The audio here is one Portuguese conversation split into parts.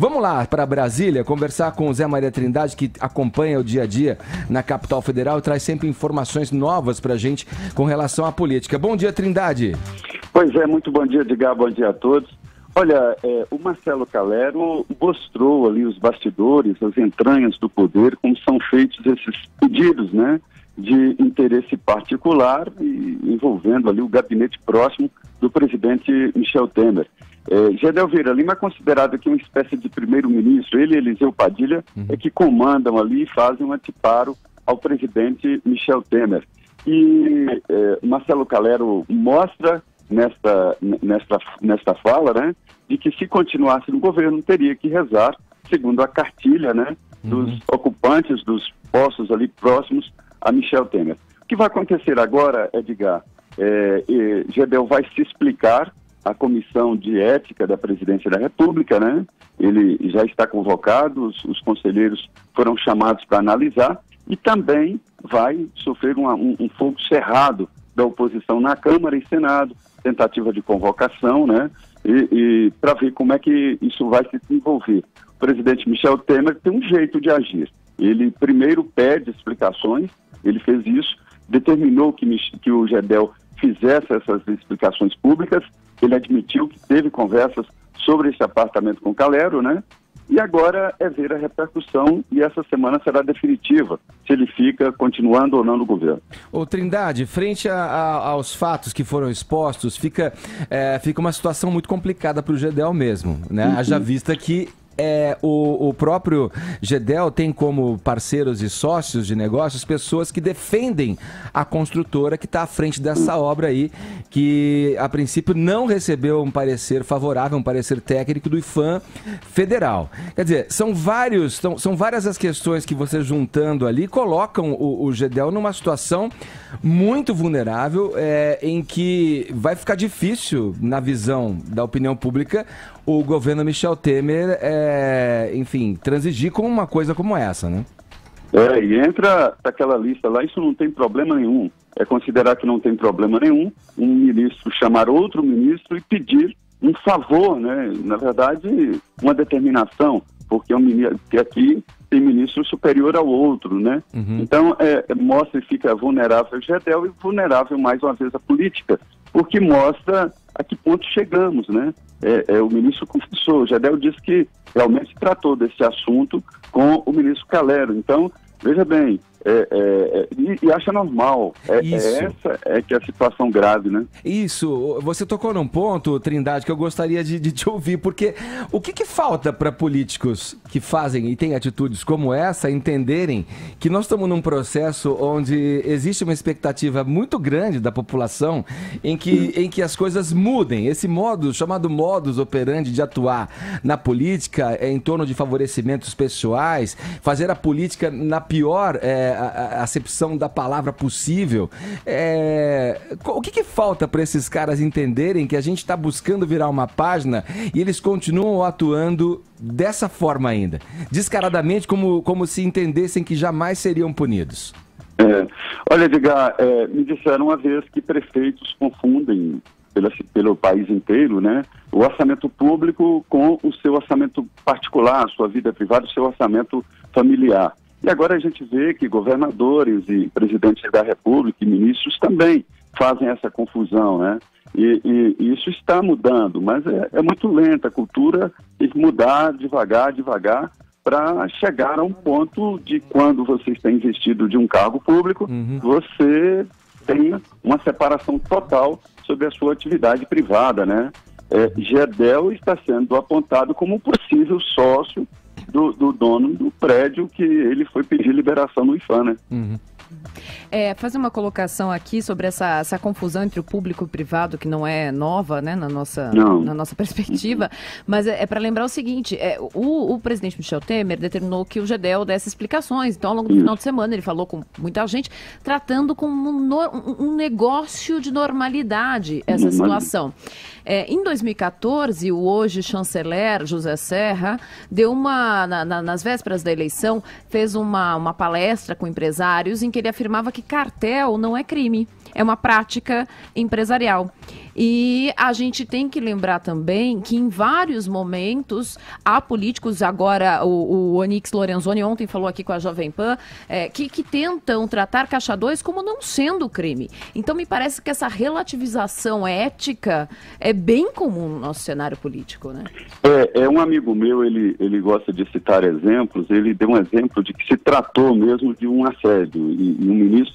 Vamos lá para Brasília conversar com o Zé Maria Trindade, que acompanha o dia a dia na capital federal e traz sempre informações novas para a gente com relação à política. Bom dia, Trindade. Pois é, muito bom dia, Edgar, bom dia a todos. Olha, é, o Marcelo Calero mostrou ali os bastidores, as entranhas do poder, como são feitos esses pedidos, né? de interesse particular e envolvendo ali o gabinete próximo do presidente Michel Temer. É, Gedel Vieira Lima é considerado aqui uma espécie de primeiro-ministro, ele e Eliseu Padilha uhum. é que comandam ali e fazem um antiparo ao presidente Michel Temer. E é, Marcelo Calero mostra nesta, nesta, nesta fala, né, de que se continuasse no governo teria que rezar, segundo a cartilha, né, dos uhum. ocupantes dos postos ali próximos a Michel Temer. O que vai acontecer agora, Edgar? É, é, Gedel vai se explicar à Comissão de Ética da Presidência da República, né? Ele já está convocado, os, os conselheiros foram chamados para analisar e também vai sofrer uma, um, um fogo cerrado da oposição na Câmara e Senado, tentativa de convocação, né? E, e para ver como é que isso vai se desenvolver. O presidente Michel Temer tem um jeito de agir. Ele primeiro pede explicações ele fez isso, determinou que, que o GEDEL fizesse essas explicações públicas, ele admitiu que teve conversas sobre esse apartamento com Calero, né? E agora é ver a repercussão e essa semana será definitiva se ele fica continuando ou não no governo. Ô Trindade, frente a, a, aos fatos que foram expostos, fica, é, fica uma situação muito complicada para o GEDEL mesmo, né? Uhum. Haja vista que é, o, o próprio Gedel tem como parceiros e sócios de negócios pessoas que defendem a construtora que está à frente dessa obra aí, que a princípio não recebeu um parecer favorável, um parecer técnico do IFAM federal. Quer dizer, são vários, são, são várias as questões que você juntando ali colocam o, o Gedel numa situação muito vulnerável, é, em que vai ficar difícil, na visão da opinião pública, o governo Michel Temer, é, enfim, transigir com uma coisa como essa, né? É, e entra naquela lista lá, isso não tem problema nenhum. É considerar que não tem problema nenhum um ministro chamar outro ministro e pedir um favor, né? Na verdade, uma determinação, porque, é um, porque aqui tem ministro superior ao outro, né? Uhum. Então, é, mostra e fica vulnerável a GEDEL e vulnerável mais uma vez a política, porque mostra a que ponto chegamos, né? É, é, o ministro confessou, Gedel disse que realmente tratou desse assunto com o ministro Calero. Então, veja bem, é, é, é, e, e, acha normal. É, é, essa é que é a situação grave, né? Isso. Você tocou num ponto, Trindade, que eu gostaria de, de te ouvir, porque o que, que falta para políticos que fazem e têm atitudes como essa entenderem que nós estamos num processo onde existe uma expectativa muito grande da população em que, em que as coisas mudem. Esse modo, chamado modus operandi de atuar na política é em torno de favorecimentos pessoais, fazer a política na pior. É, a, acepção da palavra possível. É, o que, que falta para esses caras entenderem que a gente está buscando virar uma página e eles continuam atuando dessa forma ainda? Descaradamente, como, como se entendessem que jamais seriam punidos. É, olha, Edgar, é, me disseram uma vez que prefeitos confundem pela, pelo país inteiro, né, o orçamento público com o seu orçamento particular, a sua vida privada, o seu orçamento familiar. E agora a gente vê que governadores e presidentes da República e ministros também fazem essa confusão, né? E, e, e isso está mudando, mas é, é, muito lenta. A cultura tem que mudar devagar, devagar, para chegar a um ponto de quando você está investido de um cargo público, uhum. você tenha uma separação total sobre a sua atividade privada, né? É, Gedel está sendo apontado como possível sócio do, do, dono do prédio que ele foi pedir liberação no IFAM, né? Uhum. É, fazer uma colocação aqui sobre essa, essa confusão entre o público e o privado, que não é nova, né, na nossa, na nossa perspectiva, mas é, é para lembrar o seguinte, é, o, o, presidente Michel Temer determinou que o GEDEL desse explicações, então ao longo do final de semana ele falou com muita gente, tratando como um, um negócio de normalidade essa situação. É, em 2014, o hoje chanceler José Serra deu uma, na, na, nas vésperas da eleição, fez uma, uma palestra com empresários em que ele afirmava que cartel não é crime, é uma prática empresarial. E a gente tem que lembrar também que em vários momentos há políticos, agora o, o Onix Lorenzoni ontem falou aqui com a Jovem Pan, é, que, que tentam tratar Caixa 2 como não sendo crime. Então me parece que essa relativização ética é bem comum no nosso cenário político, né? É, é um amigo meu, ele, ele gosta de citar exemplos, ele deu um exemplo de que se tratou mesmo de um assédio e, e um ministro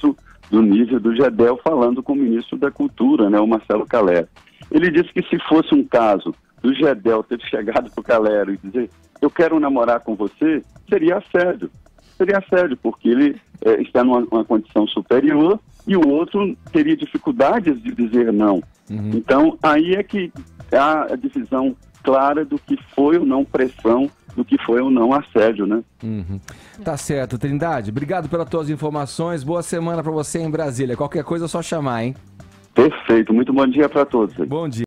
do nível do GEDEL falando com o ministro da Cultura, né, o Marcelo Calero. Ele disse que se fosse um caso do GEDEL ter chegado para o Calero e dizer eu quero namorar com você, seria assédio. Seria assédio, porque ele é, está numa condição superior e o outro teria dificuldades de dizer não. Uhum. Então, aí é que há a divisão clara do que foi ou não pressão do que foi ou não assédio, né? Uhum. Tá certo, Trindade. Obrigado pelas tuas informações. Boa semana para você em Brasília. Qualquer coisa é só chamar, hein? Perfeito. Muito bom dia para todos. Bom dia.